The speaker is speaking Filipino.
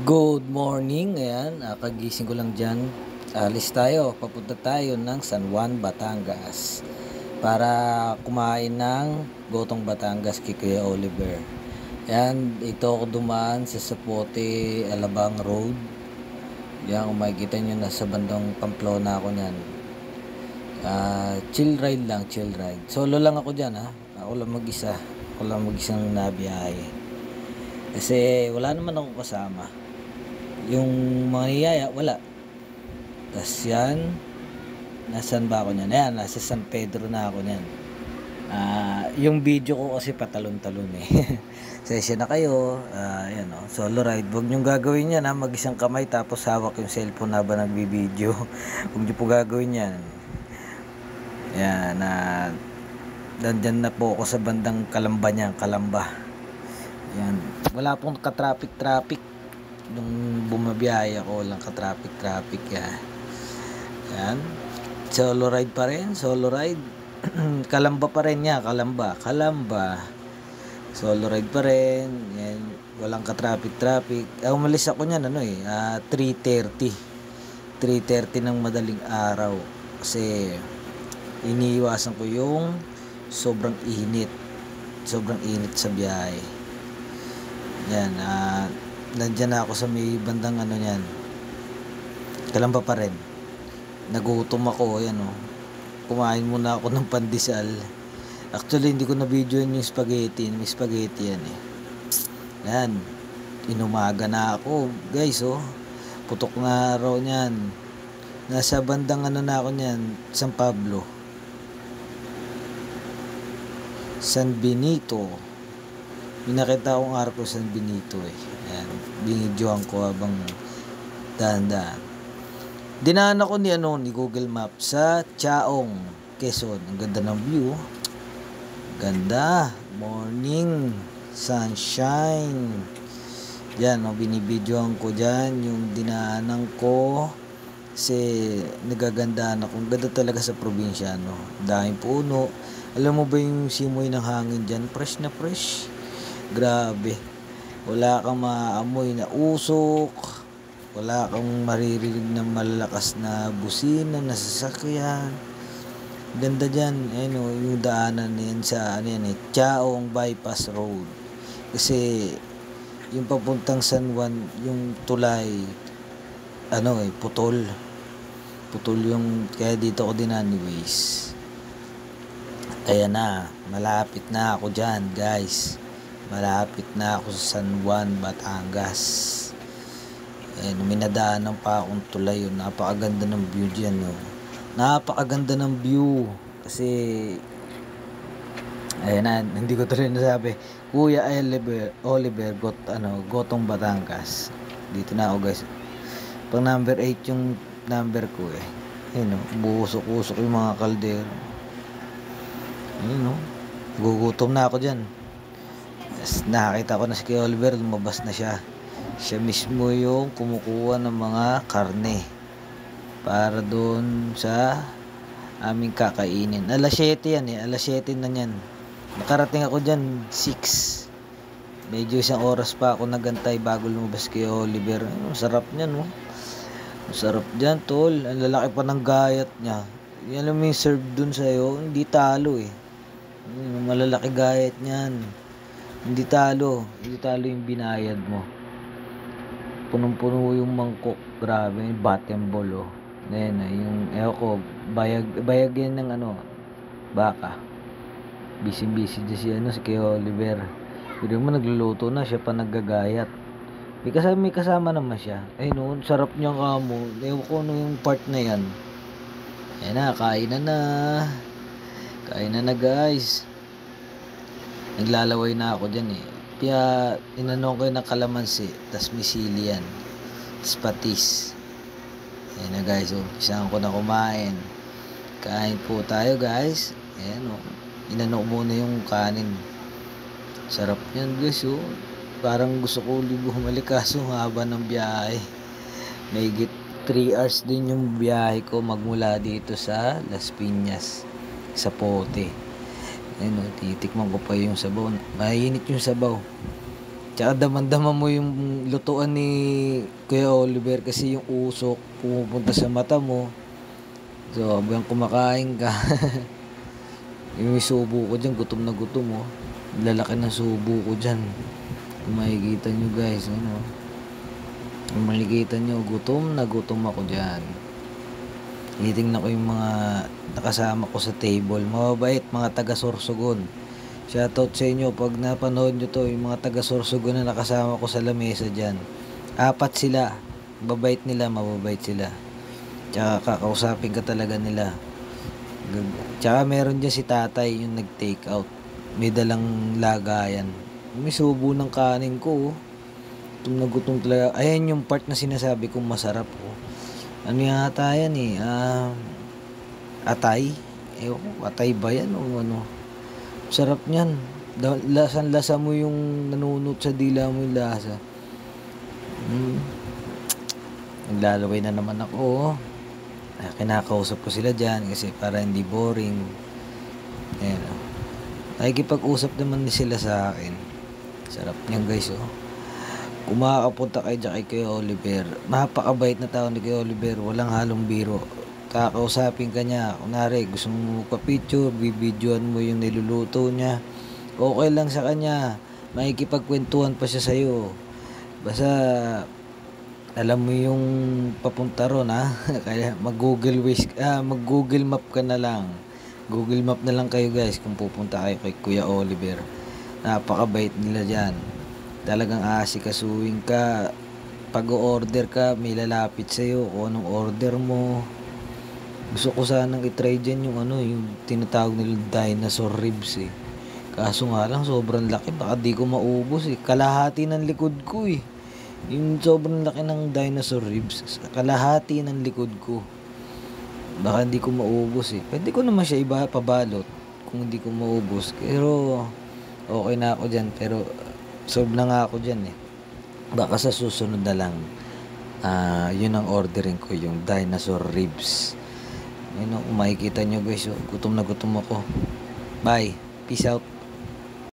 Good morning. Ayan, kagising ko lang dyan. Alis tayo. Papunta tayo ng San Juan, Batangas. Para kumain ng Gotong Batangas kay Kuya Oliver. Ayan, ito ako dumaan sa Sapote, Alabang Road. Yan, kung makikita nyo, nasa bandang Pamplona ako niyan. Ah, chill ride lang, chill ride. Solo lang ako dyan, ha. Ako lang mag-isa. Ako lang mag-isang nabiyahe. Kasi wala naman akong kasama. Yung mga niyaya, wala. Tapos yan, nasan ba ako niyan? Ayan, nasa San Pedro na ako niyan. Ah, yung video ko kasi patalon-talon eh. Session na kayo, ah, ayan oh, solo ride. Huwag niyong gagawin yan ha, mag-isang kamay tapos hawak yung cellphone na ba nagbibideo. Huwag niyo po gagawin yan. Yan, na nandyan na po ako sa bandang Kalamba niyan, Kalamba. Yan. Wala pong ka-traffic-traffic nung bumabiyahe ako, walang ka-traffic-traffic yan. Yan. Solo ride pa rin, solo ride. Kalamba pa rin niya, Kalamba. Kalamba. Solo ride pa rin. Yan. Walang ka-traffic-traffic. Ah, umalis ako niyan, ano eh, ah, 3.30. 3.30 ng madaling araw. Kasi, iniiwasan ko yung sobrang init. Sobrang init sa biyahe. Yan, ah, nandyan na ako sa may bandang ano yan. Kalamba pa rin. Nagutom ako, yan oh. Kumain muna ako ng pandesal. Actually, hindi ko na video yung spaghetti. May spaghetti yan eh. Yan. Inumaga na ako. Guys, oh. Putok na araw niyan. Nasa bandang ano na ako niyan. San Pablo. San Benito. May nakita akong arko San Benito eh. Ayan, binidyohan ko habang dahan-dahan. Dinaan ako ni ano ni Google Maps sa Chaong, Quezon. Ang ganda ng view. Ganda. Morning. Sunshine. Yan, no, binibidyohan ko dyan yung dinaanan ko. Kasi nagagandaan ako. Ang ganda talaga sa probinsya, no. Daming puno. Alam mo ba yung simoy ng hangin dyan? Fresh na fresh. Grabe. Wala kang maamoy na usok. Wala kang maririnig na malalakas na busina na sasakyan. Ganda dyan. Ayun o, yung daanan na yan sa ano yan eh, Chaong Bypass Road. Kasi yung papuntang San Juan, yung tulay, ano eh, putol. Putol yung, kaya dito ako dinaan ni Waze. Ayan na, malapit na ako dyan guys. Malapit na ako sa San Juan, Batangas. Ayan, minadaanan pa akong tulay yun. Napakaganda ng view dyan. No? Napakaganda ng view. Kasi, ayan na, hindi ko tuloy nasabi. Kuya Oliver, Oliver got, ano, Gotong Batangas. Dito na ako guys. Pang number 8 yung number ko eh. Ayun, no? busok-usok yung mga kaldero. Ayun, no? Gugutom na ako dyan. Tapos nakakita ko na si Kuya Oliver, lumabas na siya. Siya mismo yung kumukuha ng mga karne para doon sa aming kakainin. Alas 7 yan eh, alas 7 na yan. Nakarating ako dyan, 6. Medyo isang oras pa ako nagantay bago lumabas kay Oliver. Ang sarap niyan, no? Ang sarap dyan, tol. Ang lalaki pa ng gayat niya. Yan alam mo yung serve dun sa'yo, hindi talo eh. Malalaki gayat niyan. Hindi talo. Hindi talo yung binayad mo. Punong-puno yung mangkok. Grabe, yung bottom ball, oh. Ayan, ah, yung, ewan ko, bayag, bayag yan ng ano, baka. Busy-busy dyan si, ano, si Kuya Oliver. Pero mo nagluluto na, siya pa naggagayat. May kasama, may kasama naman siya. Ay no, sarap niyang kamo. Ewan ko ano yung part na yan. Ayan na, kain na na. Kain na na guys. Naglalaway na ako dyan eh. Kaya inanong ko yung ng kalamansi. Tapos may. Tapos patis. Ayan na guys. Oh, isang ko na kumain. Kain po tayo guys. Ayan oh. Inanong muna yung kanin. Sarap yan guys oh. Parang gusto ko ulit bumalik kaso haba ng biyahe. May 3 hours din yung biyahe ko magmula dito sa Las Piñas sa Pote. Ayun o, titikman ko pa yung sabaw. Mainit yung sabaw. Tsaka daman-daman mo yung lutuan ni Kuya Oliver kasi yung usok pumupunta sa mata mo. So, habang kumakain ka, yung subo ko dyan, gutom na gutom mo. Lalaki ng subo ko dyan. Kung makikita nyo guys, ano. Kung makikita nyo, gutom na gutom ako dyan. Tinitingnan ko yung mga nakasama ko sa table. Mababait, mga taga Sorsogon. Shoutout sa inyo pag napanood nyo to, yung mga taga Sorsogon na nakasama ko sa lamesa dyan. Apat sila. Babait nila, mababait sila. Tsaka kakausapin ka talaga nila. Tsaka meron dyan si tatay yung nag-take out. May dalang lagayan. May subo ng kanin ko. Oh. Gutom talaga. Ayan yung part na sinasabi kong masarap. Oh. Ano yata yan eh. Ah, atay. Ewan ko, atay ba yan o ano? Sarap niyan. Lasan-lasa mo yung nanunot sa dila mo yung lasa. Hmm. Naglalaway na naman ako. oh. Ah, kinakausap ko sila dyan kasi para hindi boring. Ayan. oh. Nakikipag-usap naman din sila sa akin. Sarap niyan guys oh. Kung makakapunta kayo kay Kuya Oliver, napakabait na tao ni Kuya Oliver, walang halong biro. Kakausapin ka niya, kunwari gusto mo magpa-picture, bibidyoan mo yung niluluto niya. Okay lang sa kanya, makikipagkwentuhan pa siya sa'yo. Basta alam mo yung papunta ron ha. Kaya mag-Google Wish, ah, mag-Google Map ka na lang. Google Map na lang kayo guys kung pupunta kayo kay Kuya Oliver. Napakabait nila diyan. Talagang aasikasuhin ka. Pag order ka, may lalapit sa iyo kung anong order mo. Gusto ko sanang i-try dyan yung ano, yung tinatawag nilang dinosaur ribs eh. Kaso nga lang, sobrang laki. Baka di ko maubos eh. Kalahati ng likod ko eh. Yung sobrang laki ng dinosaur ribs. Kalahati ng likod ko. Baka hindi ko maubos eh. Pwede ko naman siya iba pabalot kung hindi ko maubos. Pero okay na ako dyan. Pero solve na nga ako dyan eh. Baka sa susunod na lang. ah yun ang ordering ko, yung dinosaur ribs. Yun ang makikita nyo guys. oh. Gutom na gutom ako. Bye. Peace out.